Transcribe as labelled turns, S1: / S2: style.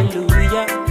S1: hallelujah.